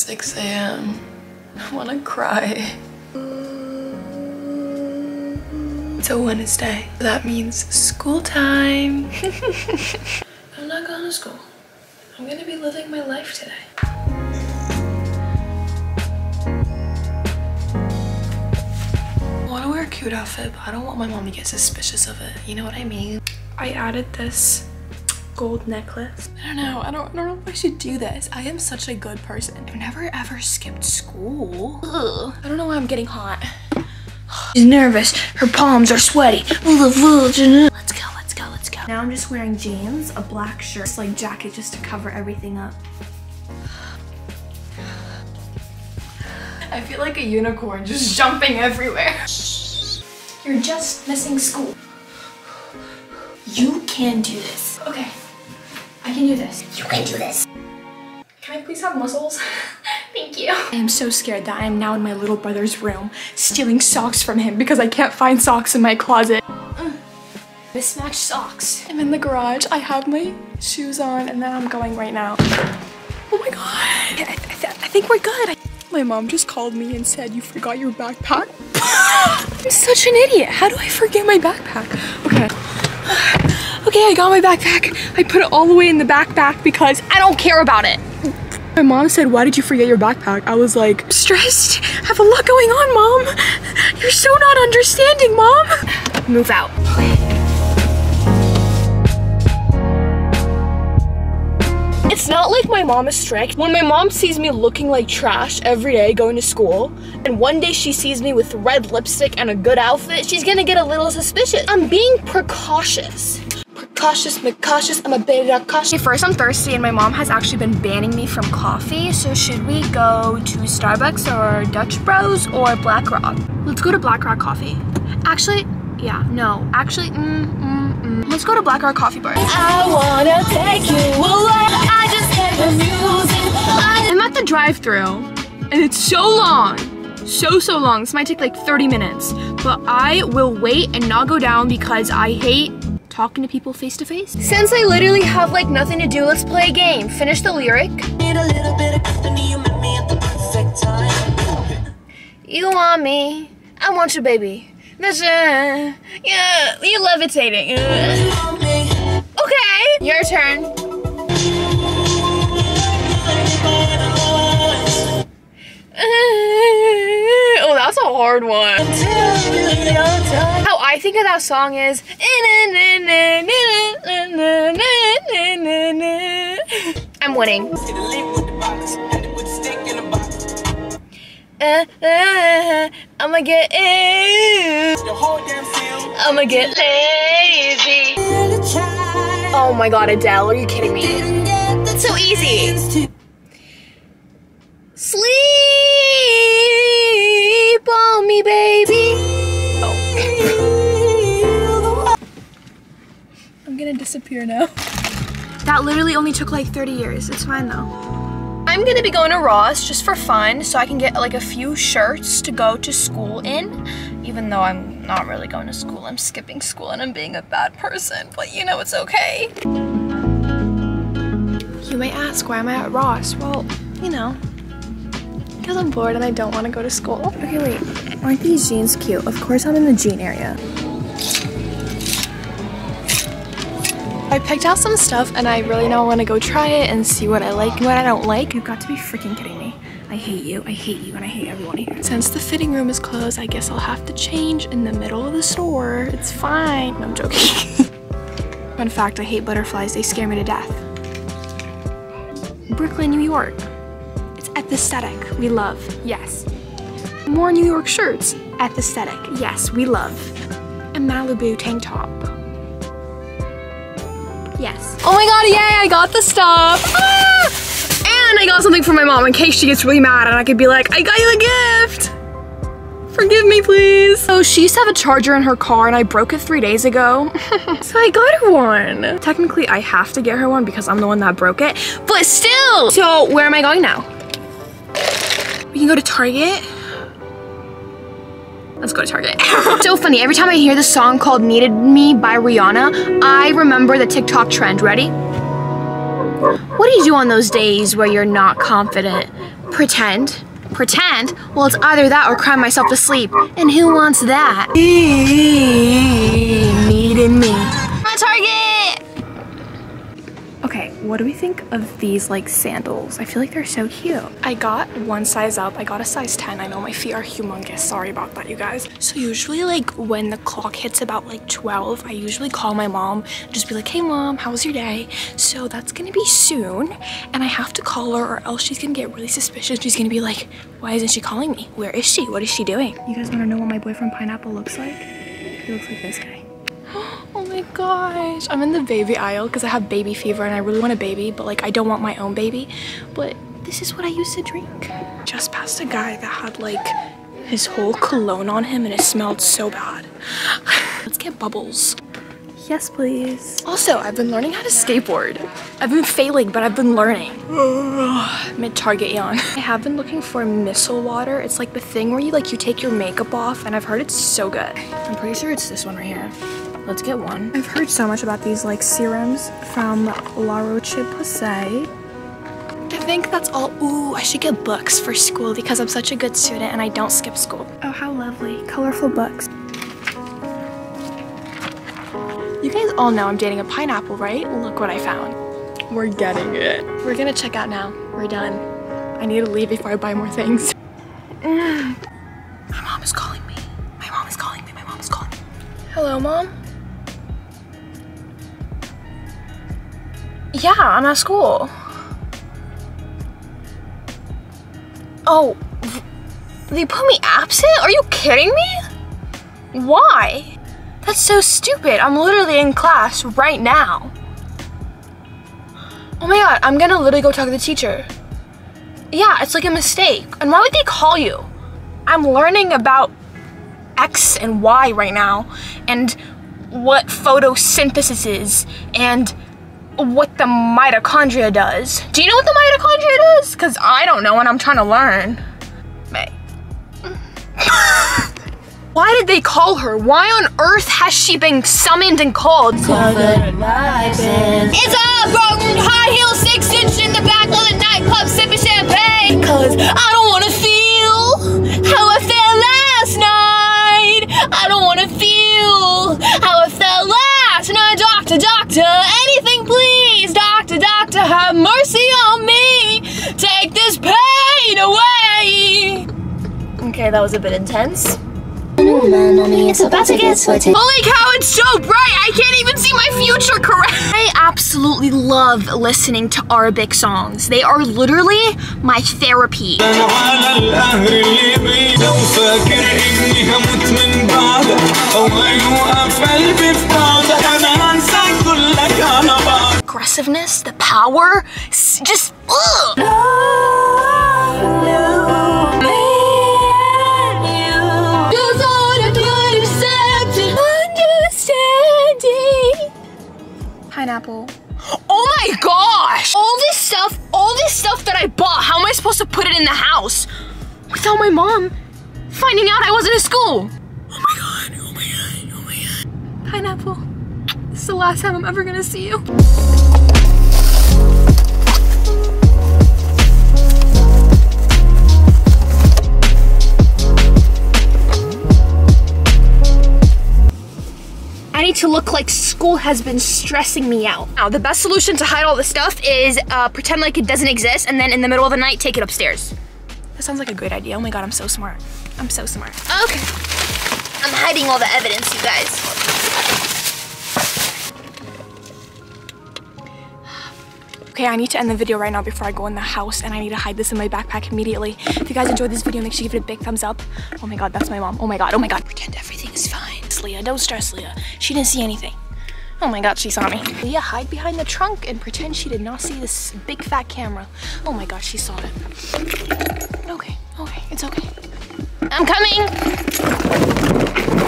6 a.m. I wanna cry. It's a Wednesday. That means school time. I'm not going to school. I'm gonna be living my life today. I wanna wear a cute outfit, but I don't want my mom to get suspicious of it. You know what I mean? I added this gold necklace. I don't know. I don't, I don't know if I should do this. I am such a good person. I've never ever skipped school. Ugh. I don't know why I'm getting hot. She's nervous. Her palms are sweaty. Let's go, let's go, let's go. Now I'm just wearing jeans, a black shirt, it's like jacket just to cover everything up. I feel like a unicorn just jumping everywhere. You're just missing school. You can do this. Okay. I can do this. You can do this. Can I please have muscles? Thank you. I am so scared that I am now in my little brother's room stealing socks from him because I can't find socks in my closet. Mm. Mismatched socks. I'm in the garage. I have my shoes on and then I'm going right now. Oh my god. I, I, th I think we're good. I my mom just called me and said you forgot your backpack. I'm such an idiot. How do I forget my backpack? Okay. Okay, I got my backpack. I put it all the way in the backpack because I don't care about it. My mom said, why did you forget your backpack? I was like, stressed. I have a lot going on, mom. You're so not understanding, mom. Move out. It's not like my mom is strict. When my mom sees me looking like trash every day going to school, and one day she sees me with red lipstick and a good outfit, she's gonna get a little suspicious. I'm being precautious. Precautious, precautious, I'm a bit cautious. Okay, first I'm thirsty and my mom has actually been banning me from coffee, so should we go to Starbucks or Dutch Bros or Black Rock? Let's go to Black Rock Coffee. Actually, yeah, no, actually, mm, mm, mm. Let's go to Black Rock Coffee Bar. I wanna take you away. I just hate the music. I'm at the drive-thru, and it's so long. So, so long. This might take like 30 minutes. But I will wait and not go down because I hate talking to people face to face. Since I literally have like nothing to do, let's play a game. Finish the lyric. You want me, I want you, baby. That's uh, yeah, you levitating. Okay, your turn. Oh, that's a hard one. How I think of that song is I'm winning. I'ma get I'ma get lazy. Oh my god, Adele, are you kidding me? So easy. Sleep disappear now. That literally only took like 30 years. It's fine though. I'm gonna be going to Ross just for fun so I can get like a few shirts to go to school in. Even though I'm not really going to school, I'm skipping school and I'm being a bad person, but you know it's okay. You may ask, why am I at Ross? Well, you know, because I'm bored and I don't want to go to school. Okay, wait, aren't these jeans cute? Of course I'm in the jean area. I picked out some stuff and I really now want to go try it and see what I like and what I don't like. You've got to be freaking kidding me. I hate you, I hate you, and I hate everyone here. Since the fitting room is closed, I guess I'll have to change in the middle of the store. It's fine. No, I'm joking. Fun fact, I hate butterflies. They scare me to death. Brooklyn, New York. It's aesthetic. We love. Yes. More New York shirts. Aesthetic. Yes, we love. A Malibu tank top. Yes. Oh my god, yay, I got the stuff. Ah! And I got something for my mom in case she gets really mad and I could be like, I got you a gift. Forgive me, please. So she used to have a charger in her car and I broke it three days ago. so I got her one. Technically, I have to get her one because I'm the one that broke it, but still. So where am I going now? We can go to Target. Let's go to Target. so funny, every time I hear the song called Needed Me by Rihanna, I remember the TikTok trend. Ready? What do you do on those days where you're not confident, Pretend. Pretend? Well, it's either that or cry myself to sleep. And who wants that? And me. On Target! What do we think of these like sandals? I feel like they're so cute. I got one size up. I got a size 10. I know my feet are humongous. Sorry about that, you guys. So usually like when the clock hits about like 12, I usually call my mom, just be like, hey mom, how was your day? So that's gonna be soon. And I have to call her or else she's gonna get really suspicious. She's gonna be like, why isn't she calling me? Where is she? What is she doing? You guys wanna know what my boyfriend Pineapple looks like? He looks like this guy. Oh my gosh. I'm in the baby aisle because I have baby fever and I really want a baby, but like I don't want my own baby. But this is what I used to drink. Just passed a guy that had like his whole cologne on him and it smelled so bad. Let's get bubbles. Yes, please. Also, I've been learning how to skateboard. I've been failing, but I've been learning. Mid Target yawn. I have been looking for micellar water. It's like the thing where you like you take your makeup off and I've heard it's so good. I'm pretty sure it's this one right here. Let's get one. I've heard so much about these like serums from La Roche-Posay. I think that's all. Ooh, I should get books for school because I'm such a good student and I don't skip school. Oh, how lovely. Colorful books. You guys all know I'm dating a pineapple, right? Look what I found. We're getting it. We're gonna check out now. We're done. I need to leave before I buy more things. My mom is calling me. My mom is calling me. My mom is calling me. Hello, mom? Yeah, I'm at school. Oh, they put me absent? Are you kidding me? Why? That's so stupid. I'm literally in class right now. Oh my god, I'm gonna literally go talk to the teacher. Yeah, it's like a mistake. And why would they call you? I'm learning about X and Y right now and what photosynthesis is and what the mitochondria does. Do you know what the mitochondria does? Because I don't know and I'm trying to learn. May. Why did they call her? Why on earth has she been summoned and called? It's a broken high heel six inch in the back of the nightclub sipping champagne. That was a bit intense. Holy cow, it's so bright! I can't even see my future correct! I absolutely love listening to Arabic songs. They are literally my therapy. Aggressiveness, the power, just ugh. Pineapple. Oh my gosh! All this stuff, all this stuff that I bought, how am I supposed to put it in the house without my mom finding out I wasn't at school? Oh my god, oh my god, oh my god. Pineapple, this is the last time I'm ever gonna see you. School has been stressing me out. Now, the best solution to hide all the stuff is uh, pretend like it doesn't exist and then in the middle of the night, take it upstairs. That sounds like a great idea. Oh my god, I'm so smart. I'm so smart. Okay. I'm hiding all the evidence, you guys. Okay, I need to end the video right now before I go in the house and I need to hide this in my backpack immediately. If you guys enjoyed this video, make sure you give it a big thumbs up. Oh my god, that's my mom. Oh my god, oh my god. Pretend everything is fine. It's Lia, don't stress Lia. She didn't see anything. Oh my god, she saw me. Lia, hide behind the trunk and pretend she did not see this big fat camera. Oh my god, she saw it. Okay, okay, it's okay. I'm coming.